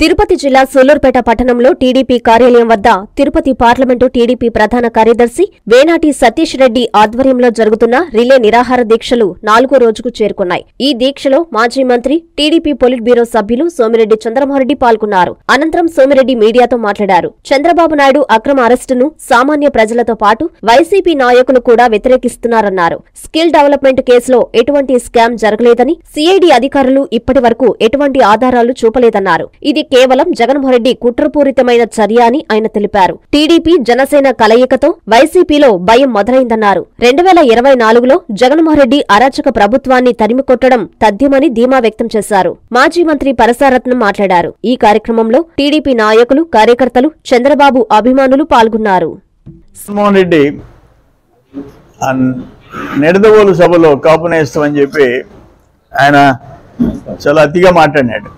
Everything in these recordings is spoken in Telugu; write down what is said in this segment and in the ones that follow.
తిరుపతి జిల్లా సూలూరుపేట పట్టణంలో టీడీపీ కార్యాలయం వద్ద తిరుపతి పార్లమెంటు టీడీపీ ప్రధాన కార్యదర్శి వేనాటి సతీష్ రెడ్డి ఆధ్వర్యంలో జరుగుతున్న రిలే నిరాహార దీక్షలు నాలుగో రోజుకు చేరుకున్నాయి. ఈ దీక్షలో మాజీ మంత్రి టీడీపీ పొలిట్ బ్యూరో సభ్యులు సోమిరెడ్డి చంద్రమోహన్రెడ్డి పాల్గొన్నారు. అనంతరం సోమిరెడ్డి మీడియాతో మాట్లాడారు. చంద్రబాబు నాయుడు అక్రమ అరెస్టును సామాన్య ప్రజలతో పాటు వైసీపీ నాయకులు కూడా వ్యతిరేకిస్తున్నారన్నారు. స్కిల్ డెవలప్మెంట్ కేసులో ఎటువంటి స్కామ్ జరగలేదని సిఐడి అధికారులు ఇప్పటి ఎటువంటి ఆధారాలు చూపలేదన్నారు. ఇది కేవలం జగన్మోహన్రెడ్డి కుట్రపూరితమైన చర్య అని ఆయన తెలిపారు. టీడీపీ జనసేన కలయికతో వైసీపీలో భయం మొదలైందన్నారు. రెండు వేల ఇరవై నాలుగులో జగన్మోహన్రెడ్డి అరాచక ప్రభుత్వాన్ని తరిమికొట్టడం తథ్యమని ధీమా వ్యక్తం చేశారు. మాజీ మంత్రి పరసారత్నం మాట్లాడారు. ఈ కార్యక్రమంలో టీడీపీ నాయకులు కార్యకర్తలు చంద్రబాబు అభిమానులు పాల్గొన్నారు. నిడదవోలు సభలో కాపునేస్తామని చెప్పి ఆయన చాలా అతిగా మాట్లాడినాడు.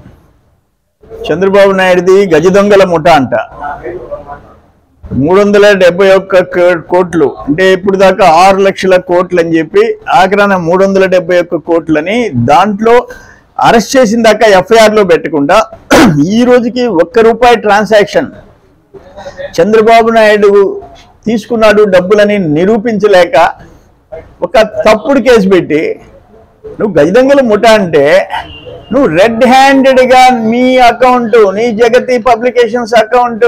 చంద్రబాబు నాయుడుది గజ దొంగల ముఠ అంట. మూడు వందల డెబ్బై ఒక్క కోట్లు. అంటే ఇప్పుడు దాకా ఆరు లక్షల కోట్లు అని చెప్పి ఆఖరాన మూడు వందల డెబ్బై ఒక్క కోట్లని దాంట్లో అరెస్ట్ చేసిన దాకా ఎఫ్ఐఆర్లో పెట్టకుండా ఈ రోజుకి ఒక్క రూపాయి ట్రాన్సాక్షన్ చంద్రబాబు నాయుడు తీసుకున్నాడు డబ్బులని నిరూపించలేక ఒక తప్పుడు కేసు పెట్టి నువ్వు గజదంగల ముఠ అంటే నువ్వు రెడ్ హ్యాండెడ్గా మీ అకౌంట్ నీ జగతి పబ్లికేషన్స్ అకౌంట్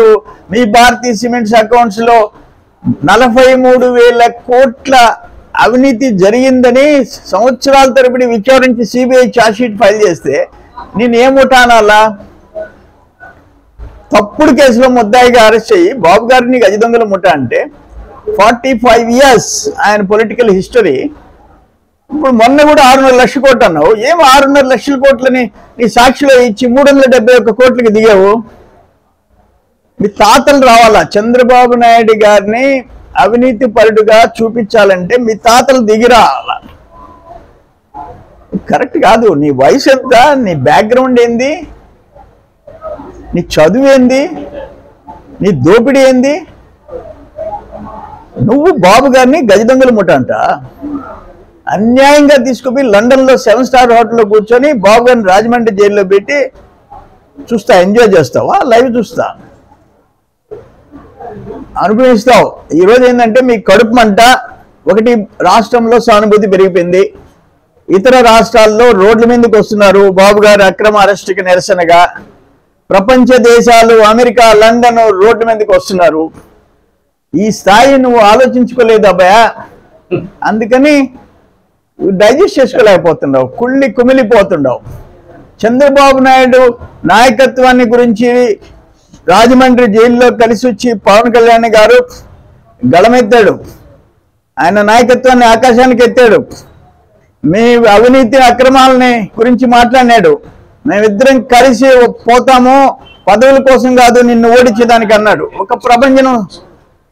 మీ భారతీ సిమెంట్స్ అకౌంట్స్లో నలభై మూడు వేల కోట్ల అవినీతి జరిగిందని సంవత్సరాల తరబడి విచారించి సిబిఐ షీట్ ఫైల్ చేస్తే నేను తప్పుడు కేసులో ముద్దాయిగా అరెస్ట్ అయ్యి బాబు గారిని గజదొంగల ముఠా అంటే ఫార్టీ ఫైవ్ ఇయర్స్ ఆయన పొలిటికల్ హిస్టరీ ఇప్పుడు మొన్న కూడా ఆరున్నర లక్షల కోట్లు అన్నావు. ఏం ఆరున్నర లక్షల కోట్లని నీ సాక్షిలో ఇచ్చి మూడు వందల డెబ్బై ఒక్క కోట్లకి దిగావు? మీ తాతలు రావాలా? చంద్రబాబు నాయుడు గారిని అవినీతి పరుడుగా చూపించాలంటే మీ తాతలు దిగి రావాలా? కరెక్ట్ కాదు. నీ వయసు ఎంత? నీ బ్యాక్గ్రౌండ్ ఏంది? నీ చదువు ఏంది? నీ దోపిడీ ఏంది? నువ్వు బాబు గారిని గజదొంగల ముఠ అంట? అన్యాయంగా తీసుకుపోయి లండన్లో సెవెన్ స్టార్ హోటల్లో కూర్చొని బాబుగారిని రాజమండ్రి జైల్లో పెట్టి చూస్తా ఎంజాయ్ చేస్తావా? లైవ్ చూస్తా? అనుభవిస్తావు. ఈరోజు ఏంటంటే మీ కడుపు మంట ఒకటి రాష్ట్రంలో సానుభూతి పెరిగిపోయింది. ఇతర రాష్ట్రాల్లో రోడ్ల మీదకి వస్తున్నారు బాబు గారి అక్రమ అరెస్టుకి నిరసనగా. ప్రపంచ దేశాలు అమెరికా లండన్ రోడ్ల మీదకి వస్తున్నారు. ఈ స్థాయి నువ్వు ఆలోచించుకోలేదు అబ్బాయా? అందుకని డైజెస్ట్ చేసుకోలేకపోతుండవు కుళ్ళి కుమిలిపోతుండవు. చంద్రబాబు నాయుడు నాయకత్వాన్ని గురించి రాజమండ్రి జైల్లో కలిసి వచ్చి పవన్ కళ్యాణ్ గారు గళమెత్తాడు. ఆయన నాయకత్వాన్ని ఆకాశానికి ఎత్తాడు. మీ అవినీతి అక్రమాలని గురించి మాట్లాడినాడు. మేమిద్దరం కలిసి పోతాము పదవుల కోసం కాదు నిన్ను ఓడించేదానికి అన్నాడు. ఒక ప్రభంజనం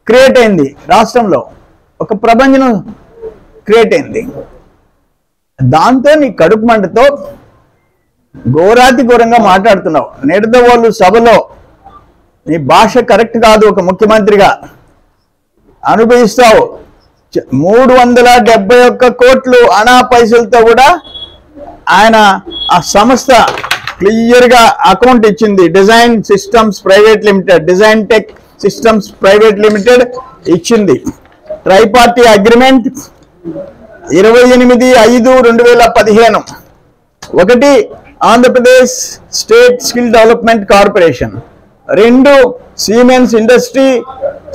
క్రియేట్ అయింది రాష్ట్రంలో. ఒక ప్రభంజనం క్రియేట్ అయింది. దాంతో నీ కడుపు మంటతో ఘోరాతి ఘోరంగా మాట్లాడుతున్నావు. నిడదవోళ్ళు సభలో నీ భాష కరెక్ట్ కాదు ఒక ముఖ్యమంత్రిగా. అనుభవిస్తావు. మూడు వందల డెబ్బై ఒక్క కోట్లు అనా పైసలతో కూడా ఆయన ఆ సంస్థ క్లియర్గా అకౌంట్ ఇచ్చింది. Design systems private limited design tech systems private limited ఇచ్చింది. ట్రైపార్టీ అగ్రిమెంట్ ఇరవై ఎనిమిది ఐదు రెండు వేల పదిహేను. ఒకటి Andhra Pradesh state skill development corporation. రెండు Siemens industry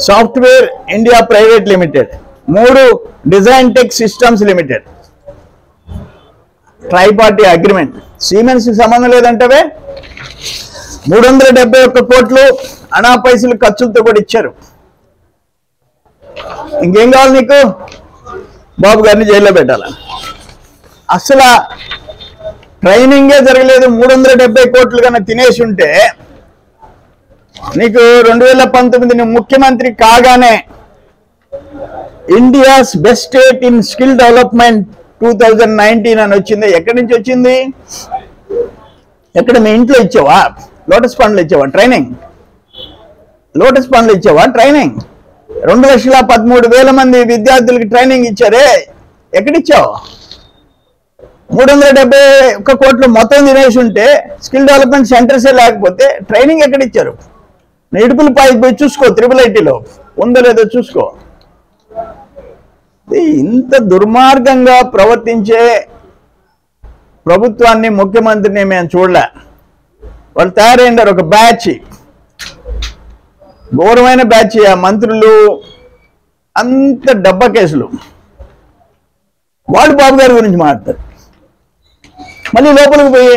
software India private limited మూడు design tech systems limited tri party agreement Siemens సంబంధం లేదంటే మూడు వందల డెబ్బై ఒక్క కోట్లు అనా పైసలు ఖర్చులతో కూడా ఇచ్చారు. ఇంకేం కావాలి నీకు? బాబు గారిని జైల్లో పెట్టాల? అసలు ట్రైనింగే జరగలేదు. మూడు వందల డెబ్బై కోట్లు కన్నా తినేసి ఉంటే నీకు రెండు వేల పంతొమ్మిది ముఖ్యమంత్రి కాగానే India's best state in skill development two thousand nineteen అని వచ్చింది. ఎక్కడి నుంచి వచ్చింది? ఎక్కడ మీ ఇంట్లో ఇచ్చావా? లోటస్ పండ్లు ఇచ్చావా? ట్రైనింగ్. లోటస్ పండ్లు ఇచ్చావా? ట్రైనింగ్. రెండు లక్షల పదమూడు వేల మంది విద్యార్థులకి ట్రైనింగ్ ఇచ్చారే. ఎక్కడిచ్చావు? మూడు వందల డెబ్బై ఒక్క కోట్లు మొత్తం తినేసి ఉంటే స్కిల్ డెవలప్మెంట్ సెంటర్సే లేకపోతే ట్రైనింగ్ ఎక్కడ ఇచ్చారు ఇడుపుల పైకి పోయి చూసుకో త్రిపుల్ ఐటీలో ఉందో లేదో చూసుకో. ఇంత దుర్మార్గంగా ప్రవర్తించే ప్రభుత్వాన్ని ముఖ్యమంత్రిని మేము చూడలే. వాళ్ళు తయారైనారు ఒక బ్యాచ్. ఘోరమైన బ్యాచ్ మంత్రులు అంత డబ్బా కేసులు. వాళ్ళు బాబు గారి గురించి మాట్లాడతారు. మళ్ళీ లోపలికి పోయి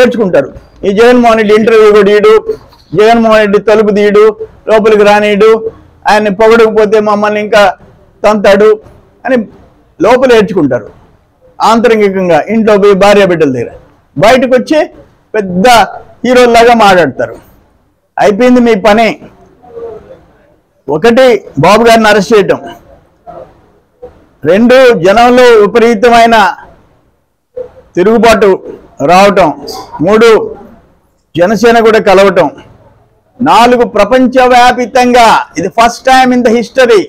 ఏడ్చుకుంటారు. ఈ జగన్మోహన్ రెడ్డి ఇంటర్వ్యూ కూడా జగన్మోహన్ రెడ్డి తలుపు తీయడు లోపలికి రానియడు ఆయన్ని పొగడకపోతే మమ్మల్ని ఇంకా తంతాడు అని లోపల ఏడ్చుకుంటారు. ఆంతరంగికంగా ఇంట్లో పోయి భార్య బిడ్డల దగ్గర. బయటకు వచ్చి పెద్ద హీరోల్లాగా మాట్లాడతారు. అయిపోయింది మీ పని. ఒకటి బాబు గారిని అరెస్ట్ చేయటం. రెండు జనంలో విపరీతమైన తిరుగుబాటు రావటం. మూడు జనసేన కూడా కలవటం. నాలుగు ప్రపంచవ్యాపితంగా ఇది first time in the history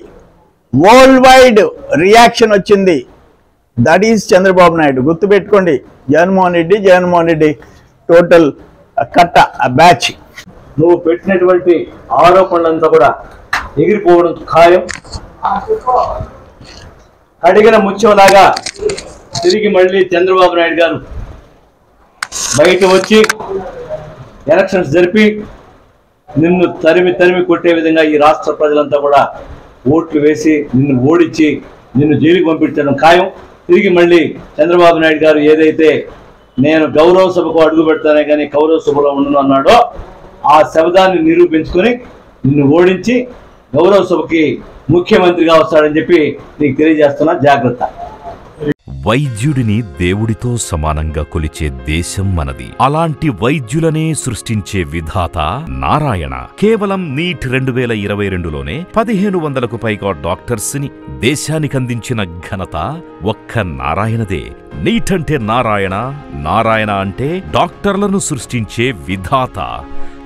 world wide reaction వచ్చింది. That is Chandrababu Naidu. గుర్తుపెట్టుకోండి జగన్మోహన్ రెడ్డి జగన్మోహన్ రెడ్డి టోటల్ కట్ట బ్యాచ్ నువ్వు పెట్టినటువంటి ఆరోపణలంతా కూడా ఎగిరిపోవడం ఖాయం. అడిగిన ముత్యంలాగా తిరిగి మళ్ళీ చంద్రబాబు నాయుడు గారు బయట వచ్చి ఎలక్షన్స్ జరిపి నిన్ను తరిమి తరిమి కొట్టే విధంగా ఈ రాష్ట్ర ప్రజలంతా కూడా ఓట్లు వేసి నిన్ను ఓడించి నిన్ను జైలుకి పంపించడం ఖాయం. తిరిగి మళ్ళీ చంద్రబాబు నాయుడు గారు ఏదైతే నేను గౌరవ సభకు అడుగు పెడతానే కానీ గౌరవ సభలో ఉండను అన్నాడో ఆ శబ్దాన్ని నిరూపించుకొని నిన్ను ఓడించి గౌరవ సభకి ముఖ్యమంత్రిగా వస్తాడని చెప్పి నీకు తెలియజేస్తున్నా. జాగ్రత్త. వైద్యుడిని దేవుడితో సమానంగా కొలిచే దేశం మనది. అలాంటి వైద్యులనే సృష్టించే విధాత నారాయణ. కేవలం నీట్ రెండు వేల ఇరవై రెండులోనే పదిహేను వందలకు పైగా డాక్టర్స్ని దేశానికందించిన ఘనత ఒక్క నారాయణదే. నీట్ అంటే నారాయణ నారాయణ అంటే డాక్టర్లను సృష్టించే విధాత.